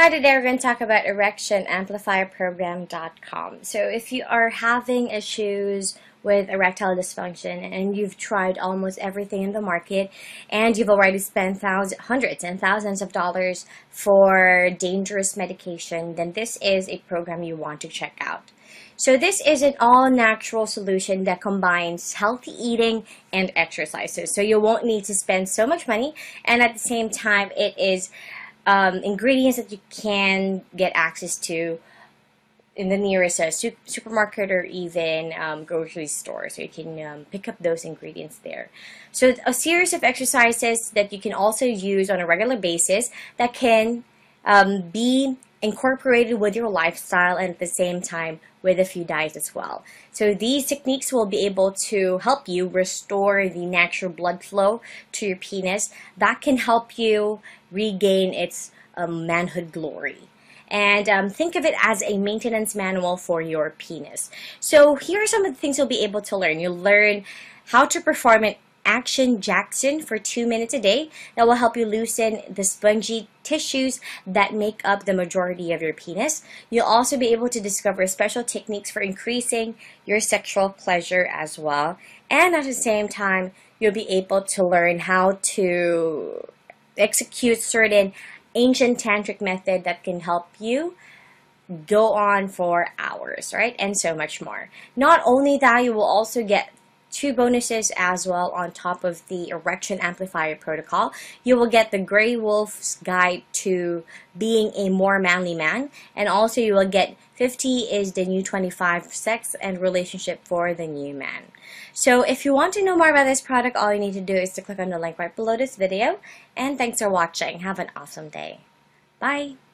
Hi, today we're going to talk about erectionamplifierprogram.com. So if you are having issues with erectile dysfunction and you've tried almost everything in the market and you've already spent thousands, hundreds and thousands of dollars for dangerous medication, then this is a program you want to check out. So this is an all-natural solution that combines healthy eating and exercises. So you won't need to spend so much money and at the same time it is um, ingredients that you can get access to in the nearest uh, su supermarket or even um, grocery store. So you can um, pick up those ingredients there. So a series of exercises that you can also use on a regular basis that can um, be incorporated with your lifestyle and at the same time with a few diets as well. So these techniques will be able to help you restore the natural blood flow to your penis. That can help you regain its um, manhood glory and um, think of it as a maintenance manual for your penis. So here are some of the things you'll be able to learn. You'll learn how to perform an Action Jackson for two minutes a day that will help you loosen the spongy tissues that make up the majority of your penis. You'll also be able to discover special techniques for increasing your sexual pleasure as well. And at the same time, you'll be able to learn how to execute certain ancient tantric method that can help you go on for hours, right? And so much more. Not only that, you will also get two bonuses as well on top of the erection amplifier protocol. You will get the Grey Wolf's Guide to Being a More Manly Man, and also you will get 50 is the new 25 sex and relationship for the new man. So if you want to know more about this product, all you need to do is to click on the link right below this video. And thanks for watching. Have an awesome day. Bye!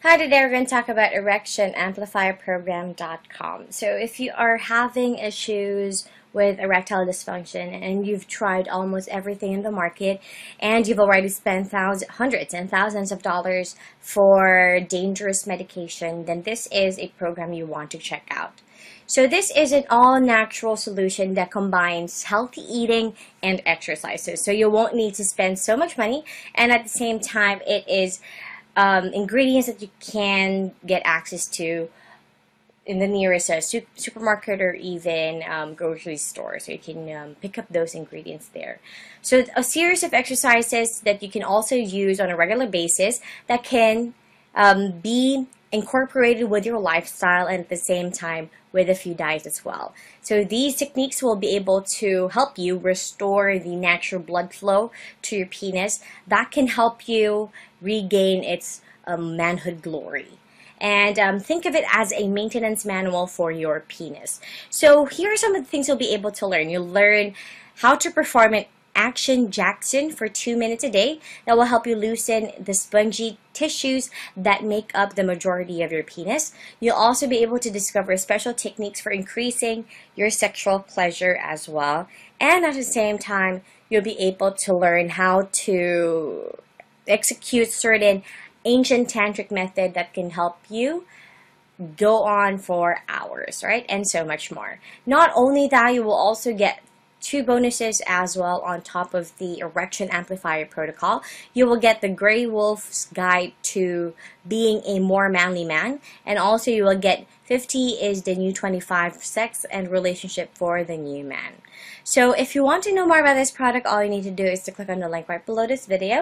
Hi, today we're going to talk about erectionamplifierprogram.com. So if you are having issues with erectile dysfunction and you've tried almost everything in the market and you've already spent thousands, hundreds and thousands of dollars for dangerous medication, then this is a program you want to check out. So this is an all-natural solution that combines healthy eating and exercises. So you won't need to spend so much money and at the same time it is um, ingredients that you can get access to in the nearest uh, su supermarket or even um, grocery store. So you can um, pick up those ingredients there. So a series of exercises that you can also use on a regular basis that can um, be incorporated with your lifestyle and at the same time with a few diets as well. So these techniques will be able to help you restore the natural blood flow to your penis. That can help you regain its um, manhood glory and um, think of it as a maintenance manual for your penis. So here are some of the things you'll be able to learn. You'll learn how to perform an Action Jackson for two minutes a day that will help you loosen the spongy tissues that make up the majority of your penis. You'll also be able to discover special techniques for increasing your sexual pleasure as well. And at the same time, you'll be able to learn how to execute certain ancient tantric method that can help you go on for hours, right? And so much more. Not only that, you will also get two bonuses as well on top of the erection amplifier protocol. You will get the Grey Wolf's Guide to Being a More Manly Man, and also you will get 50 is the new 25 sex and relationship for the new man. So if you want to know more about this product, all you need to do is to click on the link right below this video.